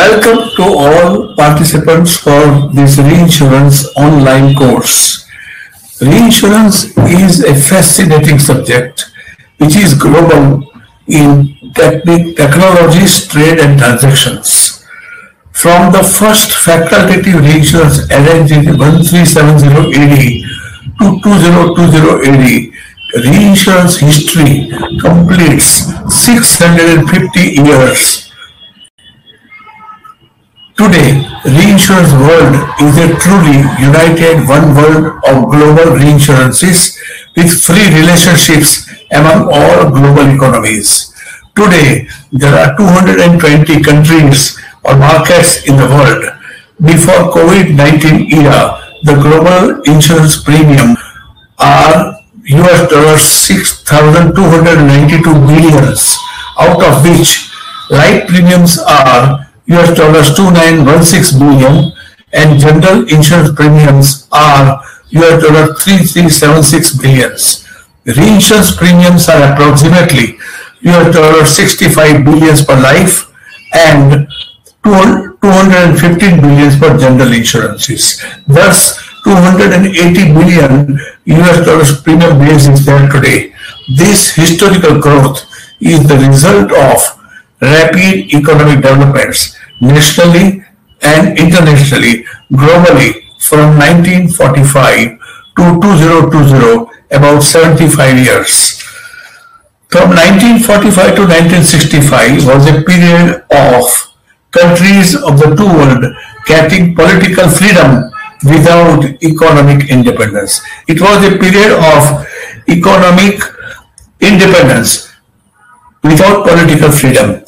Welcome to all participants for this reinsurance online course. Reinsurance is a fascinating subject which is global in technique, technologies, trade and transactions. From the first facultative reinsurance arranged in 1370 AD to 2020 AD, reinsurance history completes 650 years Today, reinsurance world is a truly united one world of global reinsurances with free relationships among all global economies. Today, there are 220 countries or markets in the world. Before COVID-19 era, the global insurance premium are US dollars 6,292 billions, out of which life premiums are US dollars 2916 billion and general insurance premiums are US dollar 3376 billions. Reinsurance premiums are approximately US dollar 65 billions per life and 215 billions per general insurances. Thus, 280 billion US dollars premium base is there today. This historical growth is the result of rapid economic developments nationally and internationally, globally from 1945 to 2020, about 75 years. From 1945 to 1965 was a period of countries of the two world getting political freedom without economic independence. It was a period of economic independence without political freedom.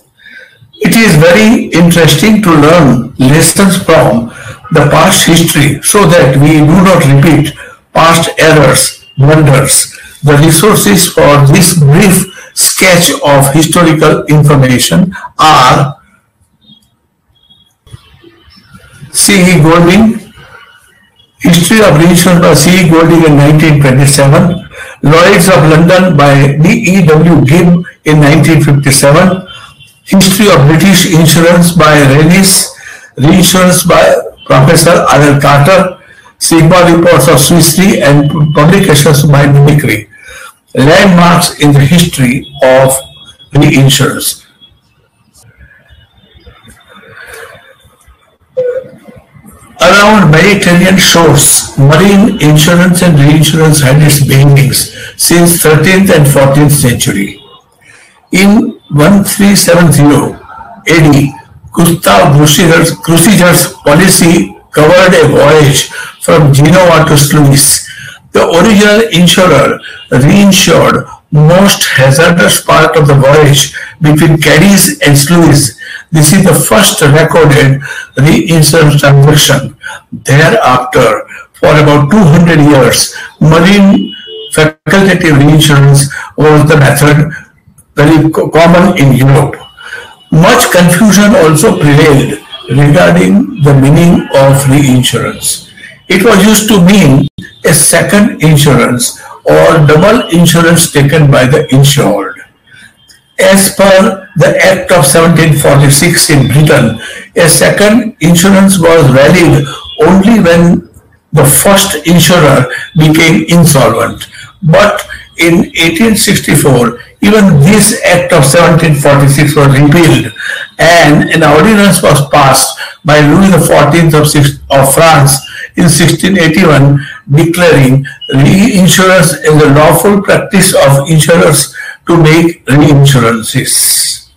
It is very interesting to learn lessons from the past history so that we do not repeat past errors, blunders. The resources for this brief sketch of historical information are C.E. Golding, History of Reinsurance by C.E. Golding in 1927, Lloyds of London by D.E.W. Gibb in 1957, History of British Insurance by Rennies, Reinsurance by Professor R.L. Carter, Sigma Reports of Swiss Re and publications by Munich Re. Landmarks in the history of reinsurance. Around Mediterranean shores, marine insurance and reinsurance had its beginnings since 13th and 14th century. In 1370 AD, Gustav Cruciger's policy covered a voyage from Genoa to Sluis. The original insurer reinsured most hazardous part of the voyage between Cadiz and Sluis. This is the first recorded reinsurance transaction. Thereafter, for about 200 years, marine facultative reinsurance was the method very common in Europe. Much confusion also prevailed regarding the meaning of reinsurance. It was used to mean a second insurance or double insurance taken by the insured. As per the Act of 1746 in Britain, a second insurance was valid only when the first insurer became insolvent. But in 1864, even this Act of 1746 was repealed and an ordinance was passed by Louis XIV of, of France in 1681 declaring reinsurance as a lawful practice of insurers to make reinsurances.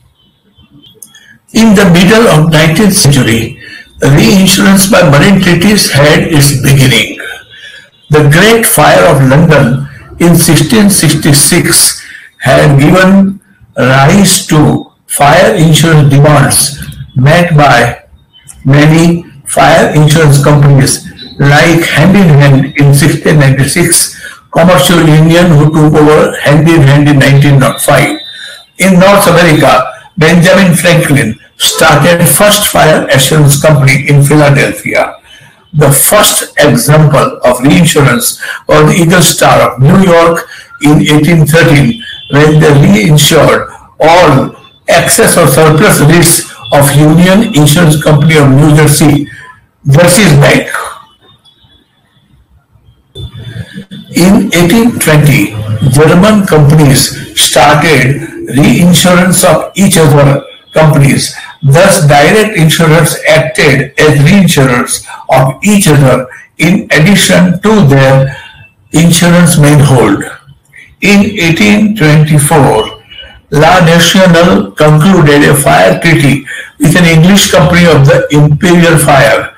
In the middle of 19th century, reinsurance by marine treaties had its beginning. The Great Fire of London in 1666 had given rise to fire insurance demands met by many fire insurance companies like Hand in Hand in 1696, Commercial Union who took over Hand in Hand in 1905. In North America, Benjamin Franklin started first fire assurance company in Philadelphia. The first example of reinsurance was the Eagle Star of New York in 1813 when they reinsured all excess or surplus risks of Union Insurance Company of New Jersey, versus Bank. In 1820, German companies started reinsurance of each other companies. Thus, direct insurers acted as reinsurers of each other in addition to their insurance main hold. In 1824, La Nationale concluded a fire treaty with an English company of the Imperial Fire.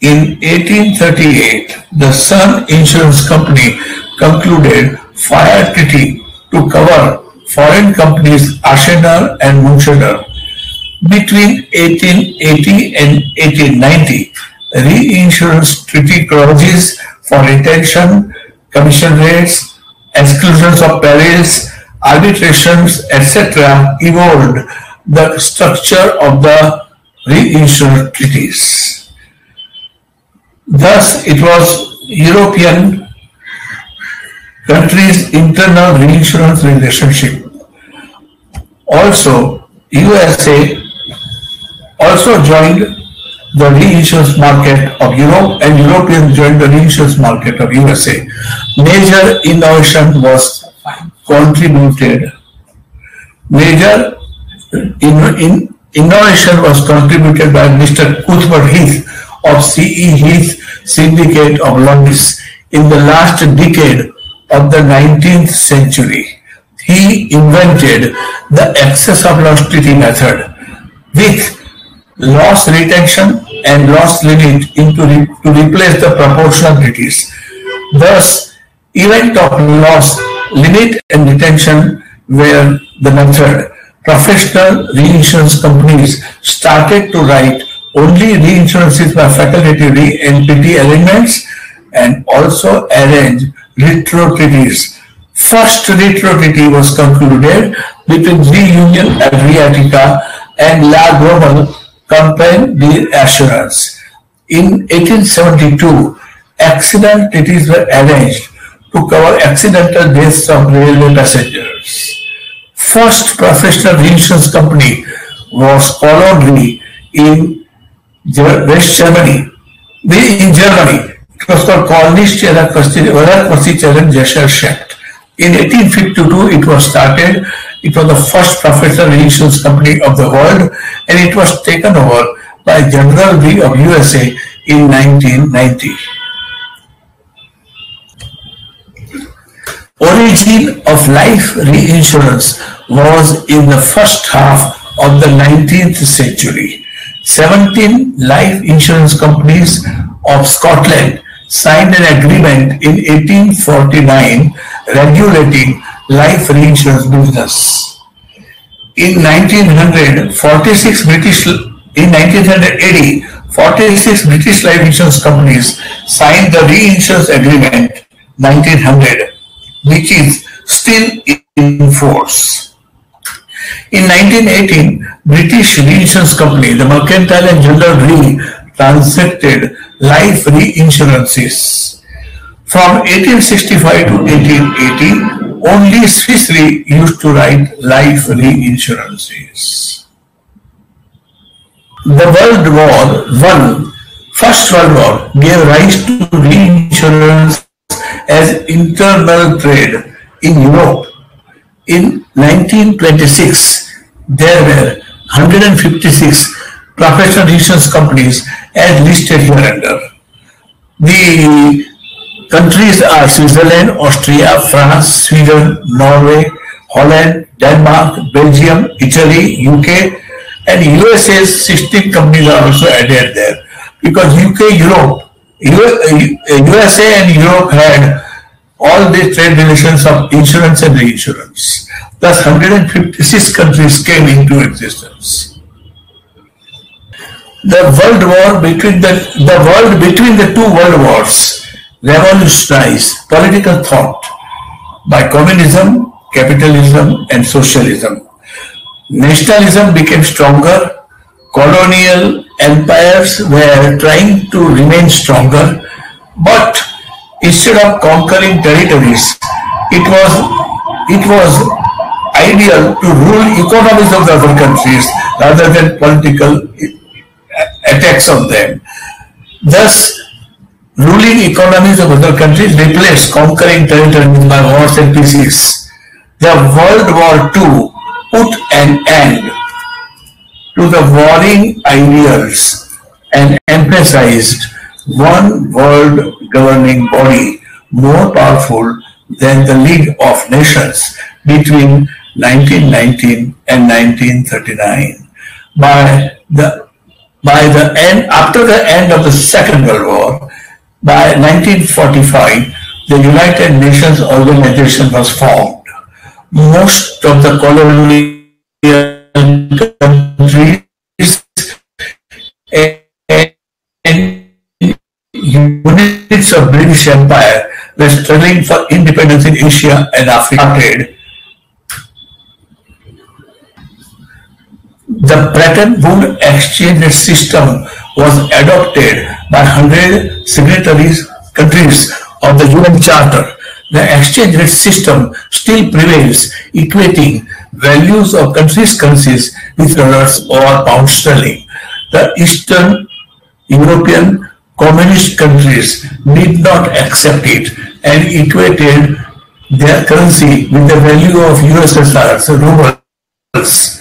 In 1838, the Sun Insurance Company concluded fire treaty to cover foreign companies Arsenal and Münchener. Between 1880 and 1890, reinsurance treaty clauses for retention, commission rates, exclusions of perils, arbitrations, etc. evolved the structure of the reinsurance treaties. Thus, it was European countries' internal reinsurance relationship. Also, USA also joined the reinsurance market of Europe and Europeans joined the reinsurance market of USA. Major innovation was contributed. Major in, in, innovation was contributed by Mr. Cuthbert Heath of C.E. Heath Syndicate of Londis in the last decade of the 19th century. He invented the excess of loss treaty method with loss retention and loss limit into re to replace the proportional treaties. Thus, event of loss, limit and retention were the method. Professional reinsurance companies started to write only reinsurances by facultative NPT elements and also arrange retro treaties. First retro treaty was concluded between Reunion Adriatica and La Global Company the Assurance. In 1872, accident treaties were arranged to cover accidental deaths of railway passengers. First professional insurance company was Cologne Re in West Germany. In Germany, it was called Gesellschaft. In 1852, it was started it was the first professional insurance company of the world and it was taken over by General Re of USA in 1990. Origin of life reinsurance was in the first half of the 19th century. 17 life insurance companies of Scotland signed an agreement in 1849 regulating life reinsurance business. In 1900, 46 British, in 1980, 46 British life insurance companies signed the reinsurance agreement 1900, which is still in force. In 1918, British reinsurance company, the Mercantile and General Re, transacted life reinsurances. From 1865 to 1880, only Swiss Re used to write life reinsurances. The World War I, First World War, gave rise to reinsurance as internal trade in Europe. In 1926, there were 156 professional insurance companies as listed hereunder. The Countries are Switzerland, Austria, France, Sweden, Norway, Holland, Denmark, Belgium, Italy, UK, and USA's 16 companies are also added there because UK, Europe, USA uh, and Europe had all the trade relations of insurance and reinsurance. Thus, 156 countries came into existence. The world war between the, the world between the two world wars revolutionized political thought by communism, capitalism, and socialism. Nationalism became stronger, colonial empires were trying to remain stronger, but instead of conquering territories, it was, it was ideal to rule economies of the other countries rather than political attacks on them. Thus, ruling economies of other countries replaced conquering territories by wars and peace. The World War II put an end to the warring ideals and emphasized one world governing body more powerful than the League of Nations between 1919 and 1939. By the by the end after the end of the Second World War, by 1945, the United Nations organization was formed. Most of the colonial countries and units of British Empire were struggling for independence in Asia and Africa. The Bretton Woods exchange system was adopted by 100 signatories countries of the UN Charter. The exchange rate system still prevails, equating values of countries' currencies with dollars or pound sterling. The Eastern European communist countries did not accept it and equated their currency with the value of USSR, so rubles.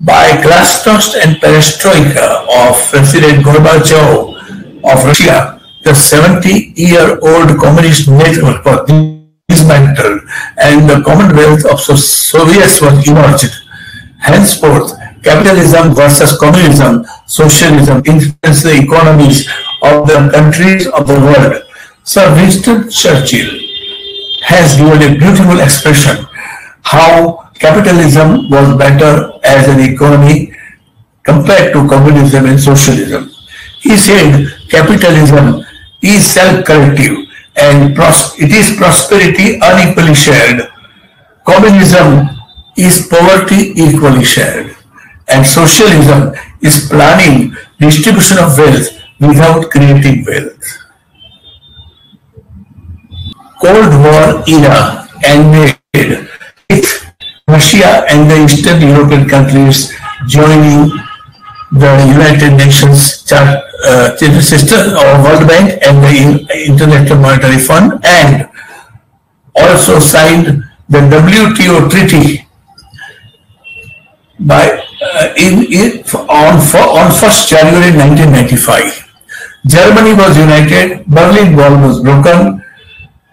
By glasnost and perestroika of President Gorbachev of Russia, the 70-year-old communist network was dismantled and the Commonwealth of Soviets was emerged. Henceforth, capitalism versus communism, socialism influenced the economies of the countries of the world. Sir Winston Churchill has given a beautiful expression how capitalism was better as an economy compared to communism and socialism. He said capitalism is self-corrective and it is prosperity unequally shared. Communism is poverty equally shared. And socialism is planning distribution of wealth without creating wealth. Cold War era ended with Russia and the Eastern European countries joining the United Nations chart, uh, system or World Bank and the International Monetary Fund and also signed the WTO treaty by uh, in, on on 1st January 1995. Germany was united, Berlin Wall was broken.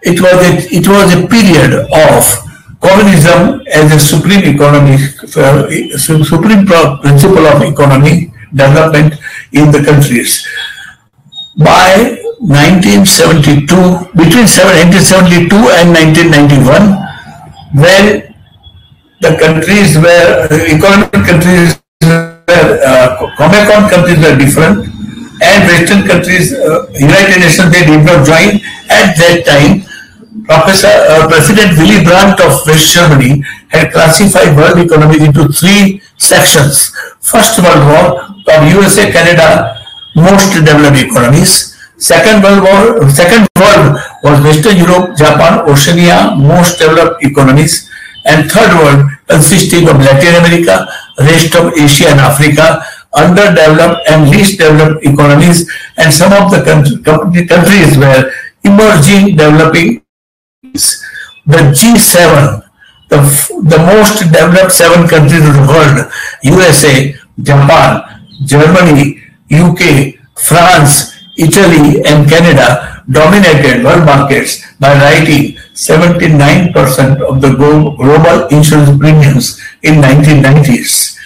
It was a, it was a period of communism as a supreme economy, uh, supreme principle of economy development in the countries. By 1972, between 1972 and 1991, when the countries where economic countries where uh, Comecon countries were different and Western countries, uh, United Nations, they did not join. At that time, Professor uh, President Willy Brandt of West Germany had classified world economy into three sections. First World War of USA, Canada, most developed economies. Second World War, Second World was Western Europe, Japan, Oceania, most developed economies and third world consisting of Latin America, rest of Asia and Africa, underdeveloped and least developed economies, and some of the countries were emerging, developing. The G7, the, the most developed seven countries of the world, USA, Japan, Germany, UK, France, Italy, and Canada dominated world markets by writing 79% of the global insurance premiums in 1990s.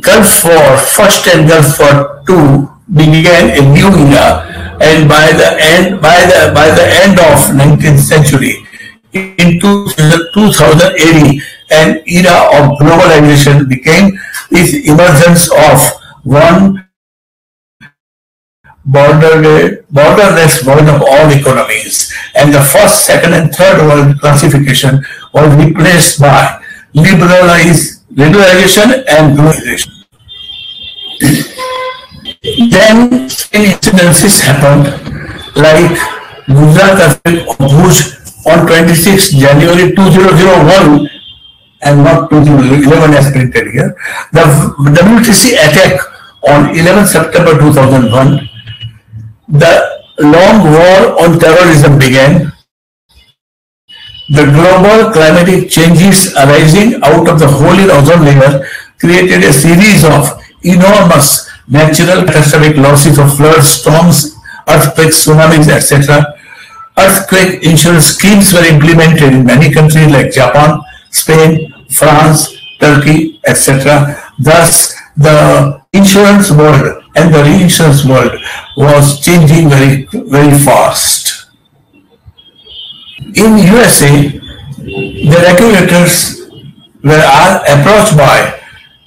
Gulf War first and Gulf War two began a new era, and by the end by the by the end of 19th century, in 2000 AD, an era of globalization became this emergence of one borderless, borderless world of all economies. And the first, second, and third world classification was replaced by liberalization and globalization. Then incidences happened like Gujarat earthquake of Bhuj on 26 January 2001 and not 2011 as printed here. The WTC attack on 11 September 2001, the long war on terrorism began. The global climatic changes arising out of the hole in ozone layer created a series of enormous natural catastrophic losses of floods, storms, earthquakes, tsunamis, etc. Earthquake insurance schemes were implemented in many countries like Japan, Spain, France, Turkey, etc. Thus, the insurance world and the reinsurance world was changing very, very fast. In USA, the regulators were approached by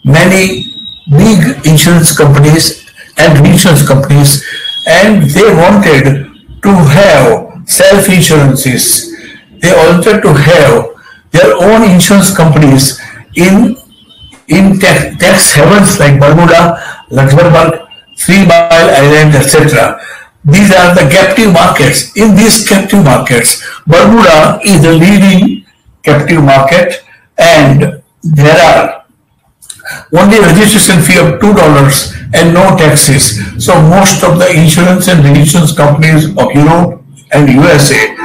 many big insurance companies and reinsurance companies and they wanted to have self-insurances. They wanted to have their own insurance companies in in tax, tax havens like Bermuda, Luxembourg, Three Mile Island, etc. These are the captive markets. In these captive markets, Bermuda is the leading captive market and there are only registration fee of $2 and no taxes. So most of the insurance and reinsurance companies of Europe and USA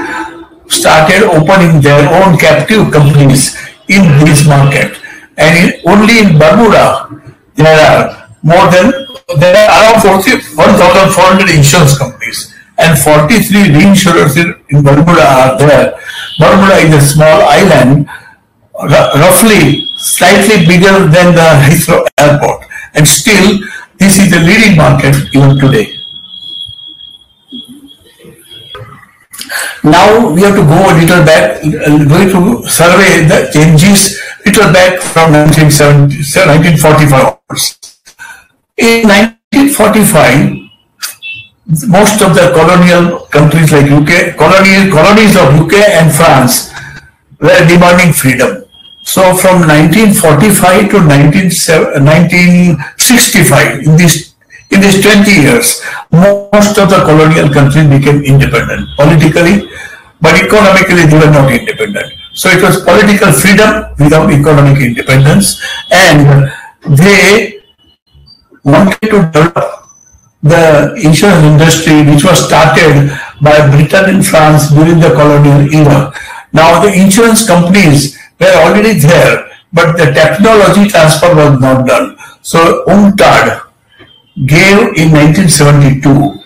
started opening their own captive companies in this market. And in, only in Bermuda, there are more than, there are around 1,400 insurance companies and 43 reinsurers in, in Bermuda are there. Bermuda is a small island, roughly slightly bigger than the Heathrow airport. And still, this is the leading market even today. Now we have to go a little back, uh, going to survey the changes a little back from 1945. In 1945, most of the colonial countries like UK, colonial colonies of UK and France were demanding freedom. So from 1945 to 1965, in this in these 20 years, most of the colonial countries became independent politically, but economically they were not independent. So it was political freedom without economic independence, and they wanted to develop the insurance industry, which was started by Britain and France during the colonial era. Now the insurance companies were already there, but the technology transfer was not done. So UNCTAD gave in 1972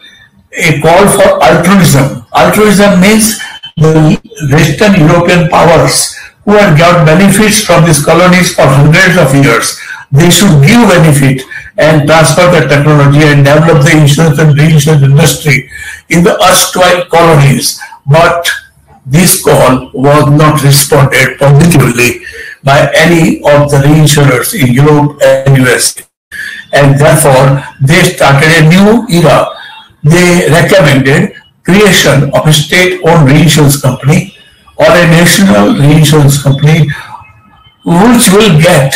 a call for altruism. Altruism means the Western European powers who had got benefits from these colonies for hundreds of years, they should give benefit and transfer the technology and develop the insurance and reinsurance industry in the erstwhile colonies. But this call was not responded positively by any of the reinsurers in Europe and US and therefore they started a new era. They recommended creation of a state-owned reinsurance company or a national reinsurance company which will get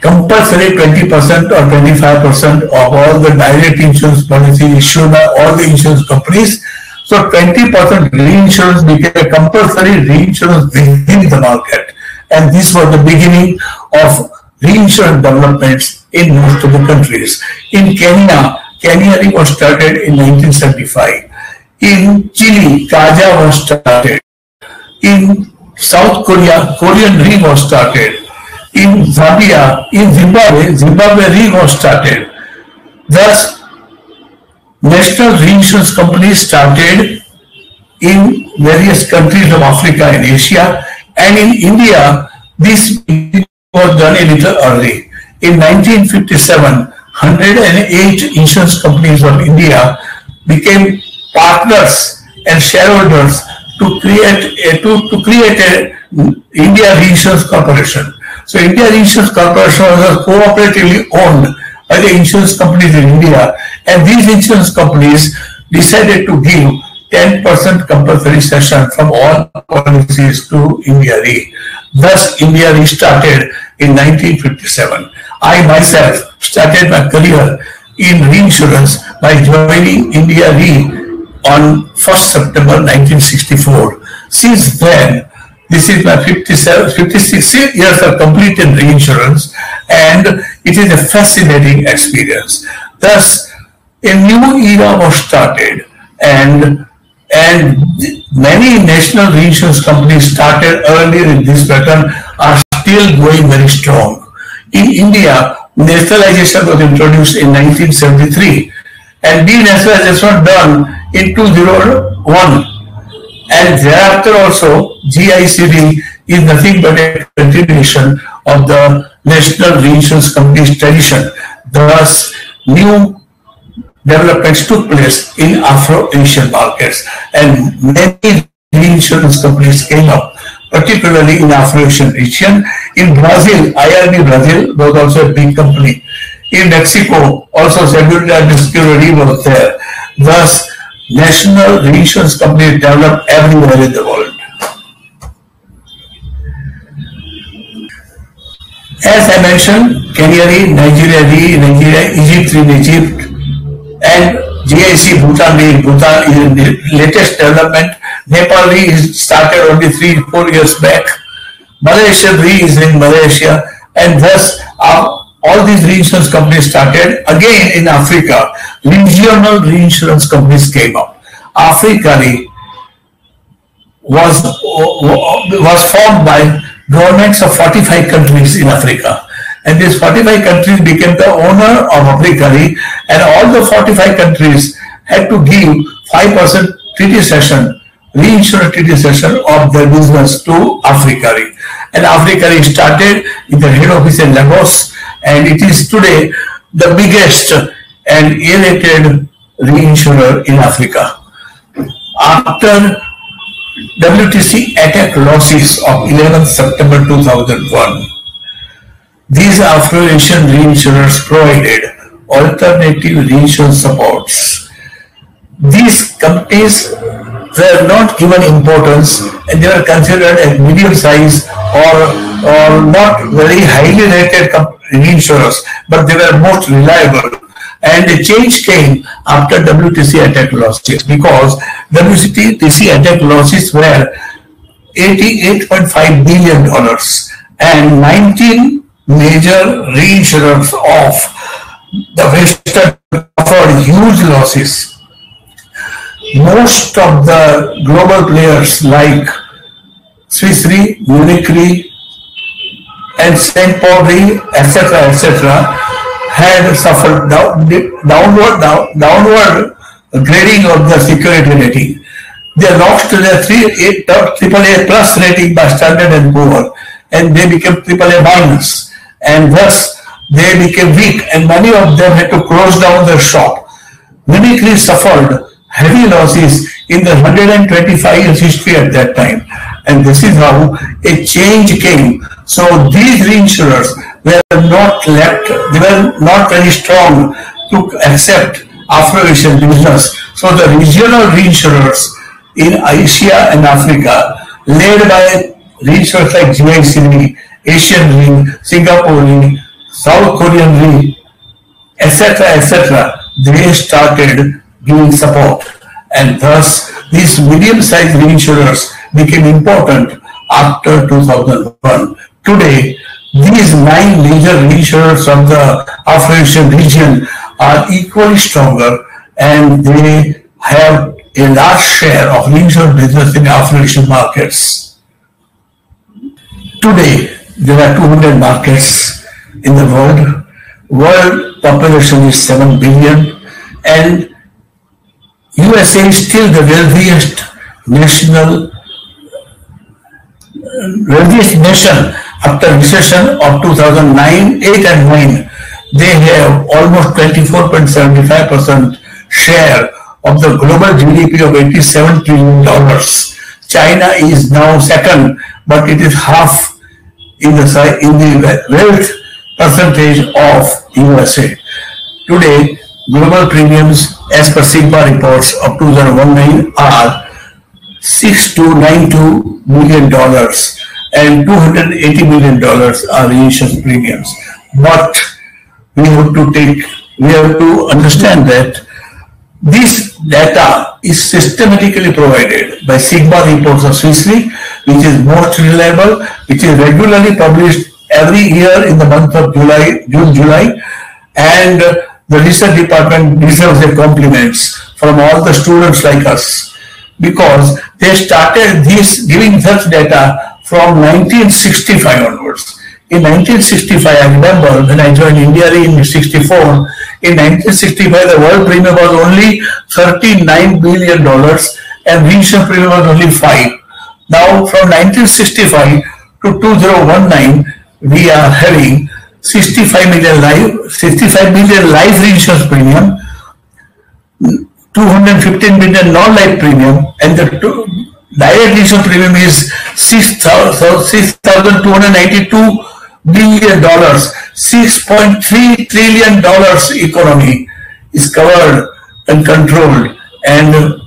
compulsory 20% or 25% of all the direct insurance policies issued by all the insurance companies. So 20% reinsurance became a compulsory reinsurance within the market. And this was the beginning of reinsurance developments in most of the countries. In Kenya, Kenya was started in 1975. In Chile, Kaja was started. In South Korea, Korean Re was started. In Zambia, in Zimbabwe, Zimbabwe Re was started. Thus, national reinsurance companies started in various countries of Africa and Asia and in India, this was done a little early. In 1957, 108 insurance companies of India became partners and shareholders to create a, to, to create a India Reinsurance Corporation. So India Reinsurance Corporation was cooperatively owned by the insurance companies in India and these insurance companies decided to give 10% compulsory cession from all policies to India Re. Thus India Re started in 1957. I myself started my career in reinsurance by joining India Re on 1st September 1964. Since then, This is my 57, 56 years of complete in reinsurance and it is a fascinating experience. Thus, a new era was started and and many national reinsurance companies started earlier in this pattern are still going very strong. In India, nationalization was introduced in 1973 and denationalization was done in 2001 and thereafter also GIC Re is nothing but a continuation of the national reinsurance company's tradition. Thus, new developments took place in Afro-Asian markets and many reinsurance companies came up, particularly in Afro-Asian region. In Brazil, IRB Brazil was also a big company. In Mexico, also Seguridad Security was there. Thus, national reinsurance companies developed everywhere in the world. As I mentioned, Kenya Nigeria Nigeria, Egypt Re, Egypt, and GIC Bhutan Bhutan is the latest development. Nepal is started only three, four years back. Malaysia is in Malaysia, and thus uh, all these reinsurance companies started again in Africa. Regional reinsurance companies came up. Africa was was formed by governments of 45 countries in Africa. And these 45 countries became the owner of Africa and all the 45 countries had to give 5% treaty cession, reinsurance treaty cession of their business to Africa And Africa started in the head office in Lagos and it is today the biggest and A-rated reinsurer in Africa. After WTC attack losses of 11 September 2001, these Afro-Asian reinsurers provided alternative reinsurance supports. These companies were not given importance and they were considered as medium size or, or not very highly rated reinsurers, but they were most reliable. And the change came after WTC attack losses because WTC attack losses were $88.5 billion and and 19 major reinsurers of the Western suffered huge losses. Most of the global players like Swiss Re, Munich Re, and St. Paul Re, etc., etc., had suffered down, downward, down, downward grading of the security rating. They lost their three, eight, AAA plus rating by Standard and Poor, and they became AAA minus, and thus they became weak, and many of them had to close down their shop. Munich Re suffered heavy losses in the 125 years history at that time. And this is how a change came. So these reinsurers were not left, they were not very strong to accept Afro-Asian business. So the regional reinsurers in Asia and Africa, led by reinsurers like GIC Asian Re, Singapore Re, South Korean Re, etc., etc., they started giving support. And thus, these medium-sized reinsurers became important after 2001. Today, these nine major reinsurers of the Afro-Asian region are equally stronger and they have a large share of reinsurance business in Afro-Asian markets. Today, there are 200 markets in the world. World population is 7 billion and USA is still the wealthiest national wealthiest nation after recession of 2009, 8 and 9. They have almost 24.75% share of the global GDP of 87 trillion dollars. China is now second, but it is half in the in the wealth percentage of USA. Today, global premiums as per SIGMA reports of 2019 are 6292 million dollars and 280 million dollars are insurance premiums. But we have to take, we have to understand that this data is systematically provided by Sigma reports of Swiss Re, which is most reliable, which is regularly published every year in the month of July, June, July, and the research department deserves their compliments from all the students like us because they started this giving such data from 1965 onwards. In 1965, I remember when I joined India in 64, in 1965, the world premium was only 39 billion dollars and reinsurance premium was only 5. Now, from 1965 to 2019, we are having 65 million life, 65 million life reinsurance premium, 215 million non-life premium, and the direct reinsurance premium is 6,292 billion dollars. 6.3 trillion dollars economy is covered and controlled and uh,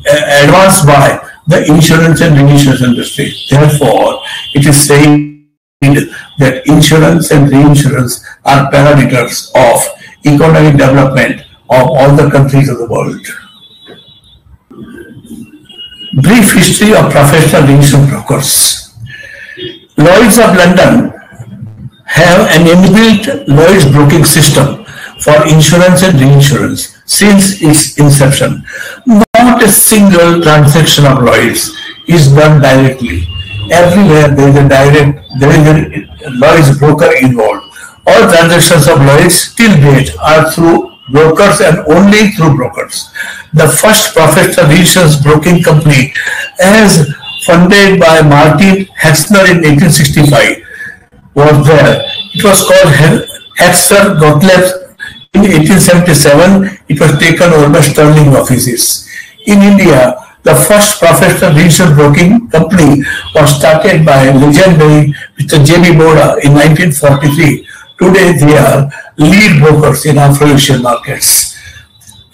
advanced by the insurance and reinsurance industry. Therefore, it is saying that insurance and reinsurance are parameters of economic development of all the countries of the world. Brief history of professional reinsurance brokers. Lloyds of London have an inbuilt Lloyd's broking system for insurance and reinsurance since its inception. Not a single transaction of Lloyd's is done directly. Everywhere there is a direct, there is a Lloyd's broker involved. All transactions of Lloyd's till date are through brokers and only through brokers. The first professional reinsurance broking company as funded by Martin Hexner in 1865 was there. It was called Hexner Gottlieb in 1877. It was taken over by Sterling offices. In India, the first professional reinsurance broking company was started by legendary Mr. J.B. Boda in 1943. Today, they are lead brokers in Afro-Asian markets.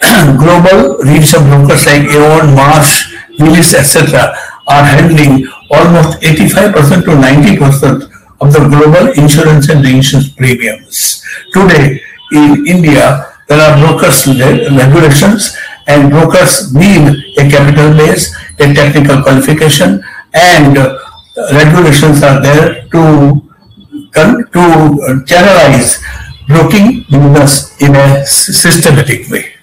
Global regional brokers like Aon, Marsh, Willis, etc. are handling almost 85% to 90% of the global insurance and reinsurance premiums. Today in India, there are brokers regulations and brokers need a capital base, a technical qualification and uh, regulations are there to, to channelize broking business in a systematic way.